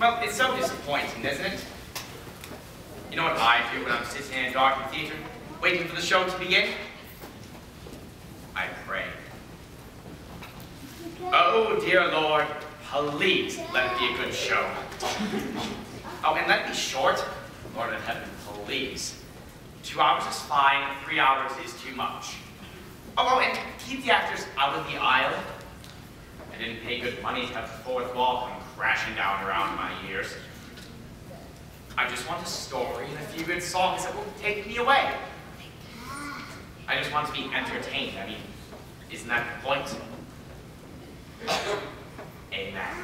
Well, it's so disappointing, isn't it? You know what I do when I'm sitting in a darkened theater, waiting for the show to begin? I pray. Oh, dear Lord, please let it be a good show. Oh, and let it be short. Lord in heaven, please. Two hours is fine, three hours is too much. Oh, and keep the actors out of the aisle. I didn't pay good money to have the fourth wall crashing down around my ears. I just want a story and a few good songs that will take me away. I just want to be entertained. I mean, isn't that the point? Amen.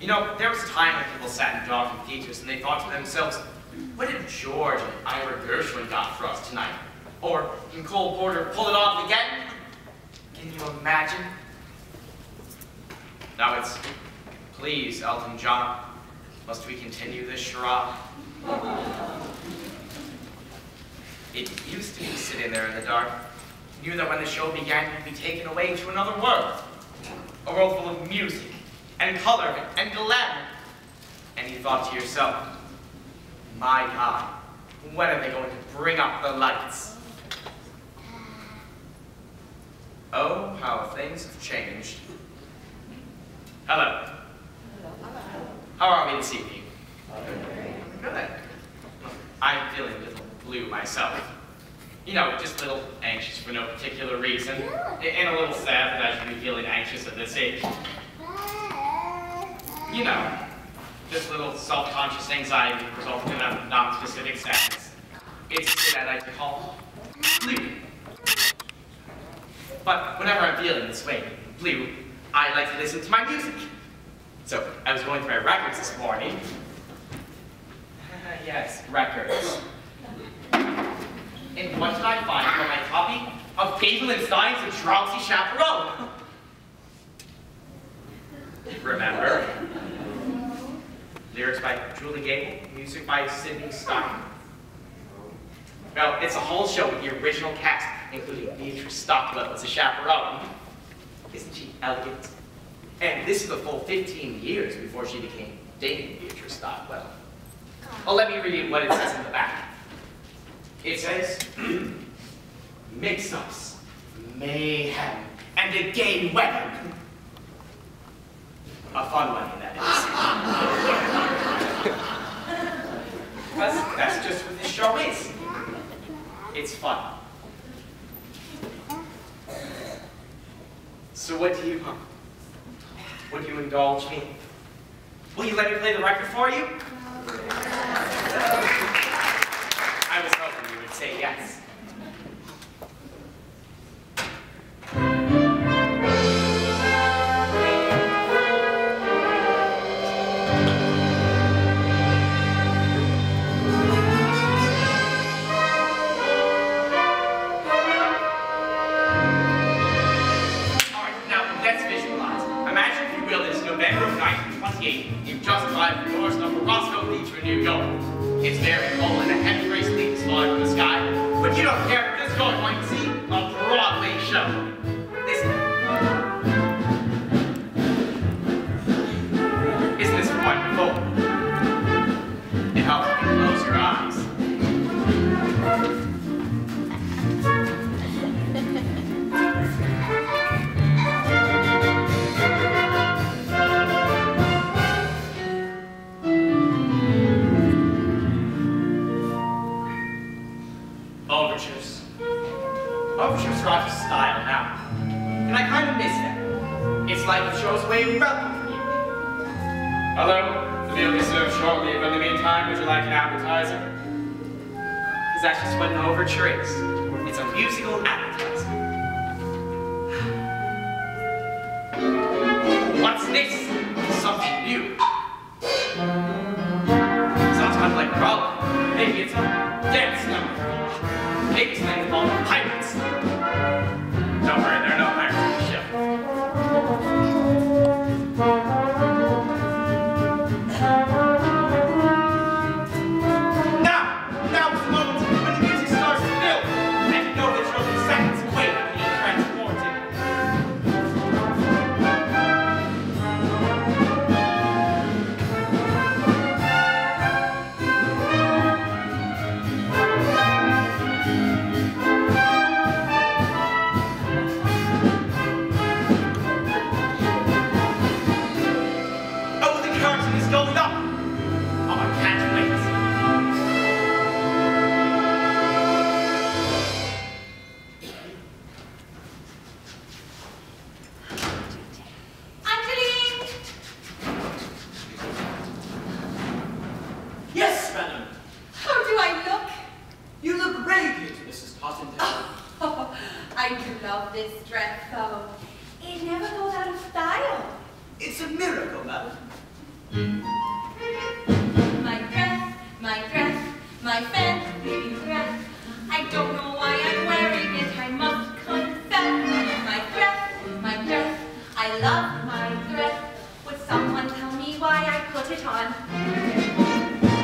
You know, there was a time when people sat in darkened theaters and they thought to themselves, what did George and Ira Gershwin got for us tonight? Or can Cole Porter pull it off again? Can you imagine? Now it's, please, Elton John, must we continue this charade? It used to be sitting there in the dark, knew that when the show began, you'd be taken away to another world. A world full of music, and color, and glamour. And you thought to yourself, my God, when are they going to bring up the lights? Oh, how things have changed. Hello. How are we this evening? Good. I'm feeling a little blue myself. You know, just a little anxious for no particular reason. And a little sad that I should be feeling anxious at this age. You know, just a little self-conscious anxiety resulting in a non-specific sadness. It's what I like to call blue. But whenever I'm feeling this way, blue, I like to listen to my music. So I was going through my records this morning. yes, records. And what did I find on my copy of Gable and Stein's A Drowsy Chaperone? Remember? Lyrics by Julie Gable, music by Sidney Stein. Well, it's a whole show with the original cast, including Beatrice Stockwell as a chaperone. Isn't she elegant? And this is a full 15 years before she became Dame Beatrice Stockwell. Well, oh, let me read what it says in the back. It says, mix-ups, mayhem, and a gay wedding. A fun wedding, that is. that's, that's just what this show is. It's fun. So what do you want? Would you indulge me? Will you let me play the record for you? I was hoping you would say yes. Appetizer? That's just what an overture is. It's a musical appetizer.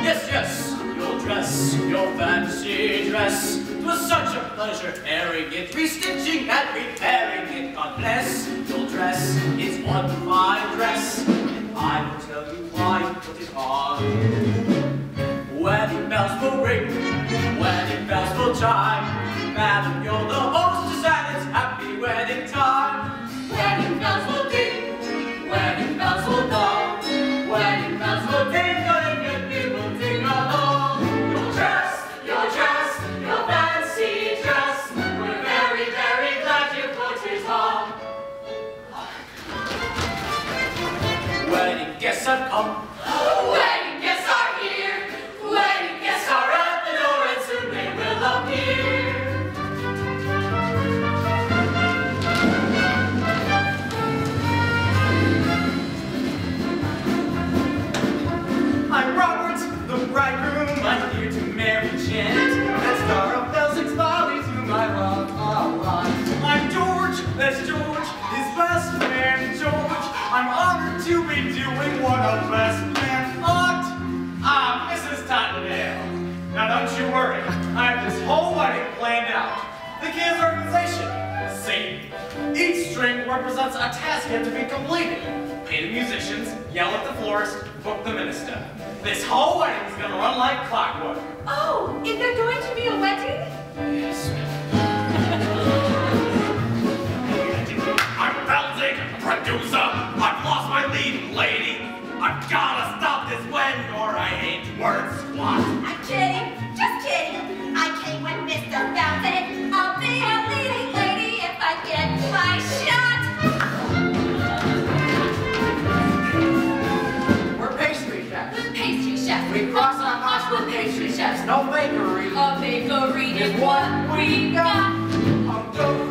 Yes, yes, your dress, your fancy dress. was such a pleasure airing it, restitching and repairing it. God bless your dress, it's one fine dress. And I will tell you why you put it on. Wedding bells will ring, wedding bells will chime. Madam, you're the hostess and it's happy wedding time. I've come. represents a task yet to be completed. Pay the musicians, yell at the florist, book the minister. This whole wedding's gonna run like clockwork. Oh, is there going to be a wedding? Yes, We cross our hostile nation. Chefs, no bakery. A bakery is what we got.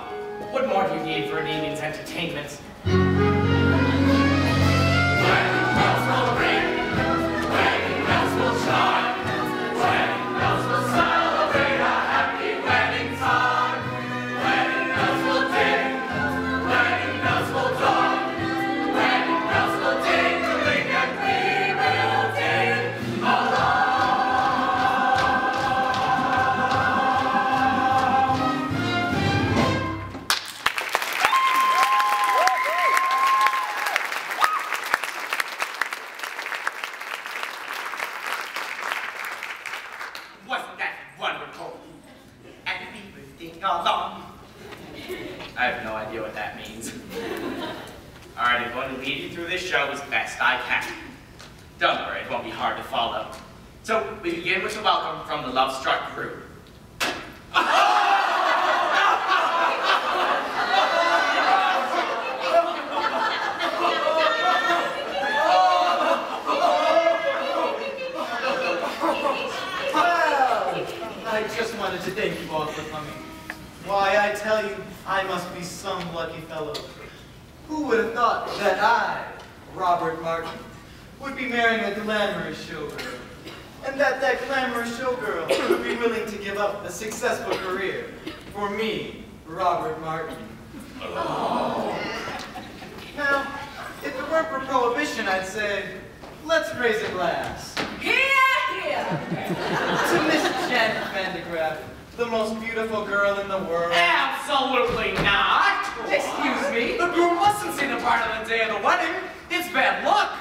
What more do you need for an evening's entertainment? Won't be hard to follow. So, we begin with a welcome from the love-struck group. Well, I just wanted to thank you all for coming. Why, I tell you, I must be some lucky fellow. Who would have thought that I, Robert Martin, would be marrying a glamorous showgirl? And that that glamorous showgirl would be willing to give up a successful career for me, Robert Martin. Oh. Now, if it weren't for prohibition, I'd say, let's raise a glass. Here, here. To Miss Janet Van De Graaff, the most beautiful girl in the world. Absolutely not! Excuse me, the groom mustn't see the part of the day of the wedding. It's bad luck.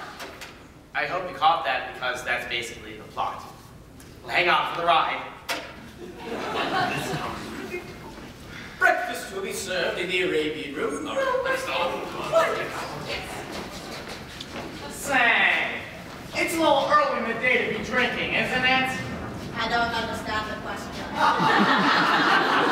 I hope you caught that because that's basically the plot. Well, hang on for the ride. Breakfast will be served in the Arabian room. Say, it's a little early in the day to be drinking, isn't it? I don't understand the question.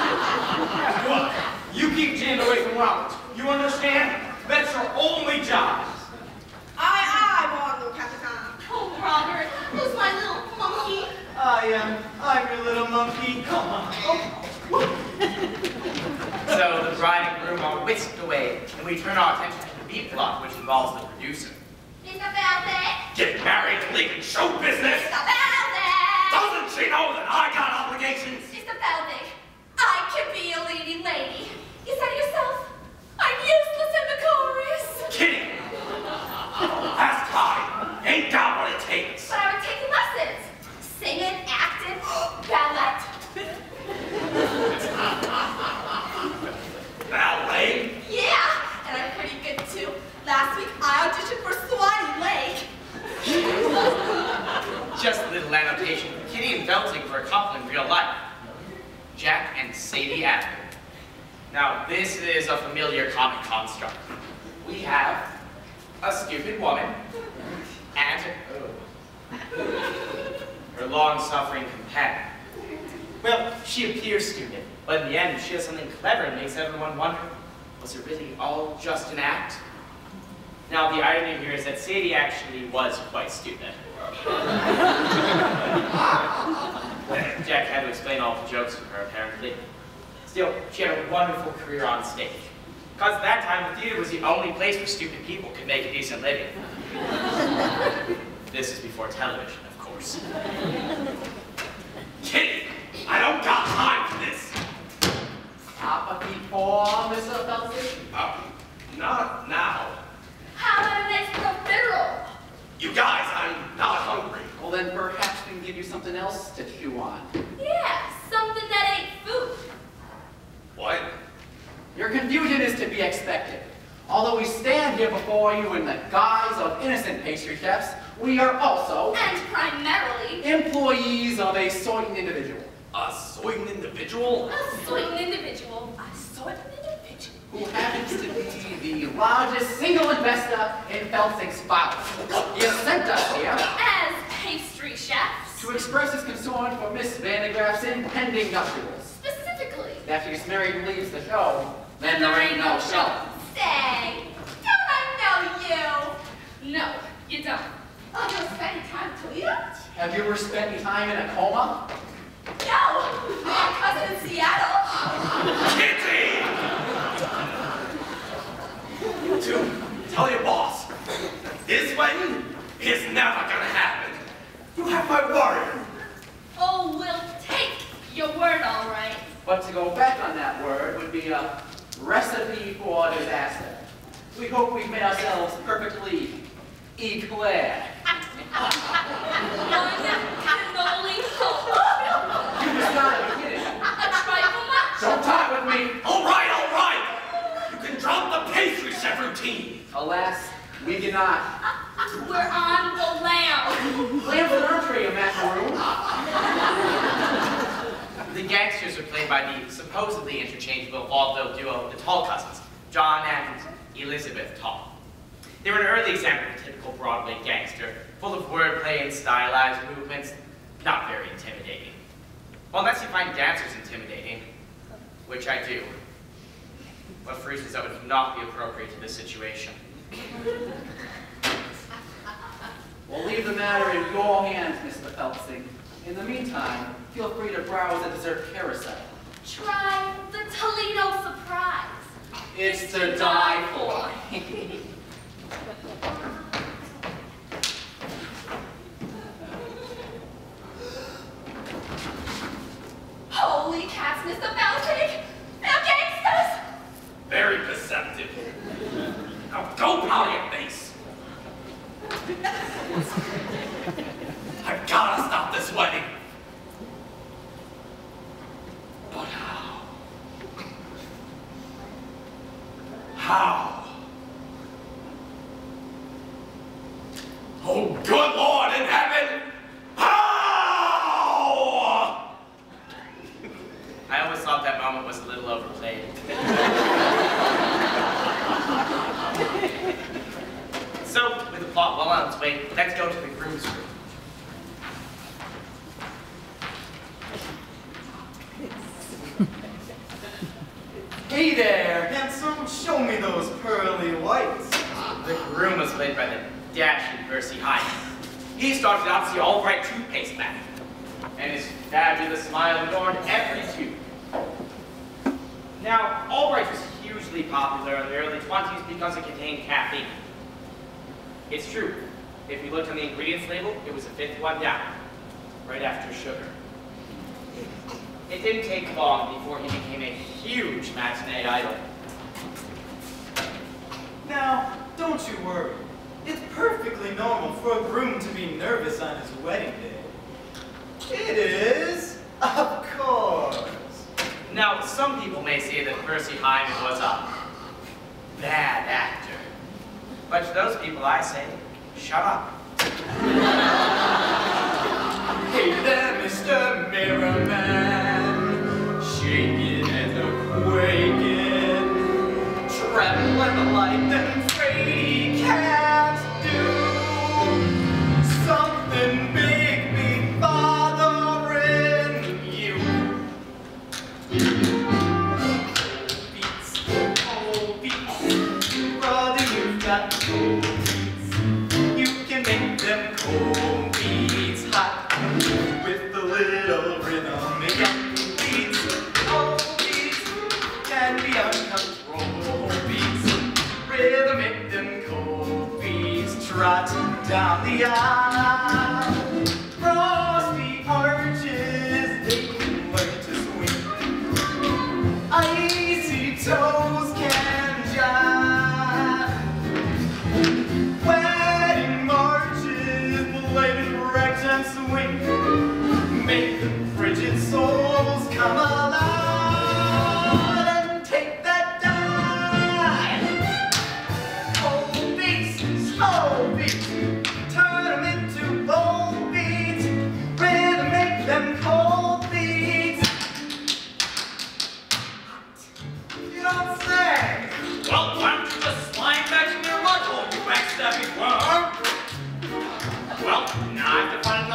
711? Was it really all just an act? Now, the irony here is that Sadie actually was quite stupid. Jack had to explain all the jokes to her, apparently. Still, she had a wonderful career on stage. Because at that time, the theater was the only place where stupid people could make a decent living. this is before television, of course. Kitty, I don't got time! Apathy for Mr. Feldzieg? Uh, not now. How about a nice profiterole? You guys, I'm not hungry. Well, then perhaps we can give you something else to chew on. Yeah, something that ain't food. What? Your confusion is to be expected. Although we stand here before you in the guise of innocent pastry chefs, we are also And primarily, employees of a certain individual A certain individual? a certain individual. A certain individual. who happens to be the largest single investor in Feldzieg's Bow. He has sent us here As pastry chefs. to express his concern for Miss Van De Graaff's impending nuptials. Specifically. After gets married and leaves the show, then there ain't no show. Say, don't I know you? No, you don't. Oh, you're spending time to it? Have you ever spent time in a coma? No, my cousin in Seattle. Kitty! You two, tell your boss. This wedding is never gonna happen. You have my word. Oh, we'll take your word, all right. But to go back on that word would be a recipe for disaster. We hope we've made ourselves perfectly eclair. One cannoli hope. You must not be kidding. A trifle much. Don't talk with me. All right, all right. You can drop the pastry chef routine. Alas, we did not. We're on the lamb. Plan for the entree, macaroon. The gangsters are played by the supposedly interchangeable vaudeville duo, the Tall Cousins, John and Elizabeth Tall. They were an early example of a typical Broadway gangster, full of wordplay and stylized movements, not very intimidating. Well, unless you find dancers intimidating, which I do. But for reasons that would not be appropriate to this situation. We'll leave the matter in your hands, Mr. Feldzieg. In the meantime, feel free to browse the dessert carousel. Try the Toledo surprise. It's to die for. Holy cats, Mr. Feldzieg! They're gangsters! Very perceptive. Now go pound your face. I've gotta stop this wedding. But how? How? Oh, good Lord in heaven! How? I always moment was a little overplayed. so, with the plot well on its way, let's go to the groom's room. Hey there, handsome, show me those pearly whites. The groom was played by the dashing Percy Hyman. He started out to the Albright toothpaste man, and his fabulous smile adorned every tooth. Now, Albright was hugely popular in the early 20s because it contained caffeine. It's true. If you looked on the ingredients label, it was the fifth one down, right after sugar. It didn't take long before he became a huge matinee idol. Now, don't you worry. It's perfectly normal for a groom to be nervous on his wedding day. It is, of course. Now, some people may say that Percy Hyman was a bad actor. But to those people, I say, shut up. Hey there, Mr. Mirrorman, shaking and trembling like them fraidy cats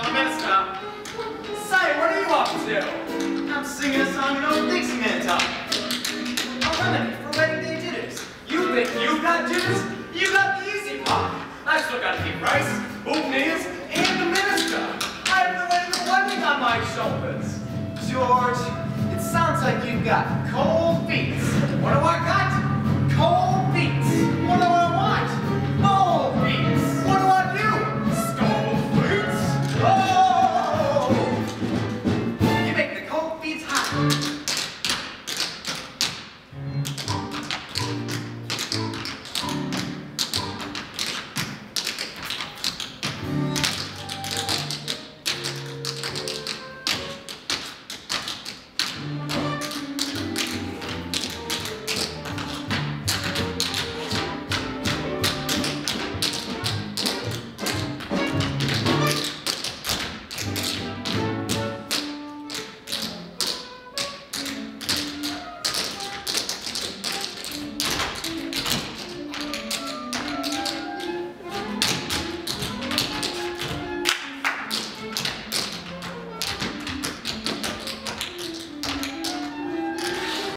I have to find another minister. Say, what are you up to? I'm singing a song in old Dixieland time. Oh, a remedy for wedding day jitters. You think you've got jitters? You got the easy part. I still got to keep rice, oatmeals, and the minister. I have the weight of wedding on my shoulders. George, it sounds like you've got cold feet. What do I got? Cold